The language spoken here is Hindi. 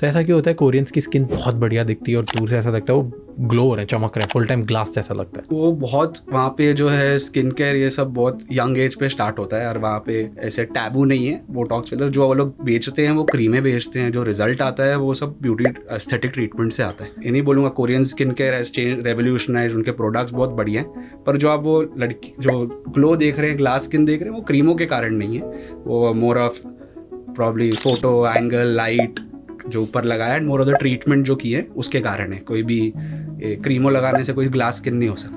तो ऐसा क्यों होता है? कोरियंस की स्किन बहुत बढ़िया दिखती है और दूर से ऐसा लगता है वो ग्लो हो रहा है, चमक रहा है फुल टाइम ग्लास जैसा लगता है। वो बहुत वहाँ पे जो है स्किन केयर ये सब बहुत यंग एज पे स्टार्ट होता है और वहाँ पे ऐसे टैबू नहीं है वो बोटॉक्स फिलर जो वो लोग बेचते हैं, वो क्रीमें बेचते हैं, जो रिज़ल्ट आता है वो सब ब्यूटी एस्थेटिक ट्रीटमेंट से आता है। ये नहीं बोलूँगा Korean skin care age change revolutionize उनके प्रोडक्ट्स बहुत बढ़िया हैं, पर जो आप वो लड़की, जो ग्लो देख रहे हैं ग्लास स्किन देख रहे हैं, वो क्रीमों के कारण नहीं है। वो more of probably photo angle light जो ऊपर लगाया and more of the treatment जो किए, उसके कारण है। कोई भी क्रीमो लगाने से कोई ग्लास स्किन नहीं हो सकता।